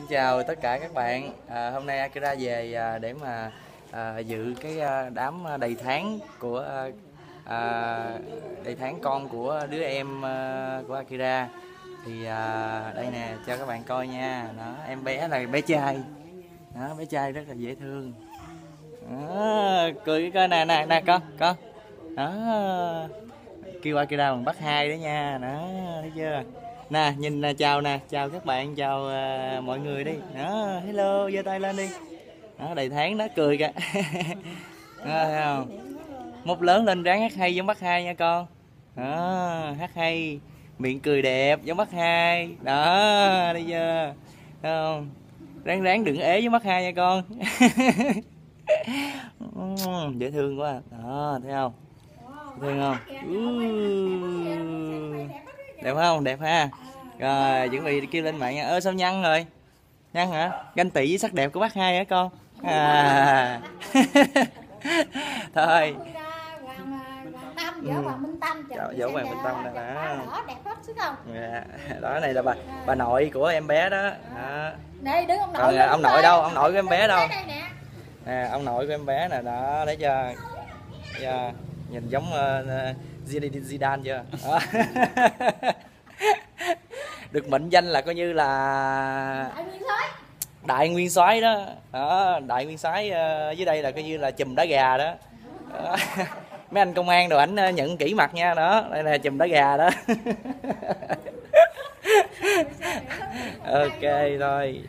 Xin chào tất cả các bạn. À, hôm nay Akira về à, để mà à, dự cái à, đám à, đầy tháng của à, à đầy tháng con của đứa em à, của Akira. Thì à, đây nè cho các bạn coi nha. Đó, em bé là bé trai. Đó, bé trai rất là dễ thương. Đó, cười coi nè nè nè con con. Đó. Kêu Akira bằng bắt hai đó nha. Đó, thấy chưa? Nè nhìn nè chào nè. Chào các bạn chào uh, mọi người đi. Đó hello giơ tay lên đi. Đó đầy tháng nó cười kìa. Đó, thấy không? Mút lớn lên ráng hát hay giống bác hai nha con. Đó hát hay. Miệng cười đẹp giống bác hai. Đó đi chưa thấy không? Ráng ráng đừng ế với mắt hai nha con. Dễ thương quá. Đó thấy không? Thương không? Đẹp không? Đẹp ha. Rồi chuẩn bị kêu lên mạng nha. Ơ sao nhăn rồi? Nhăn hả? Ganh tị với sắc đẹp của bác hai hả con. À. Thôi. Dỗ Hoàng Minh Tâm dỗ Hoàng Minh Tâm nè đó đẹp hết xíu không? Dạ. đó này là bà bà nội của em bé đó, đó. đây đứng ông nội ông nội đâu? ông nội của em bé đâu? nè. Ông nội của em bé nè đó để cho. Yeah. Nhìn giống uh, Zinedine Zidane chưa? Được mệnh danh là coi như là đại nguyên soái. Đại nguyên soái đó. đó đại nguyên soái uh, dưới đây là coi như là chùm đá gà đó, đó. mấy anh công an đồ ảnh ờ, nhận kỹ mặt nha. Đó đây là chùm đá gà đó. Ok rồi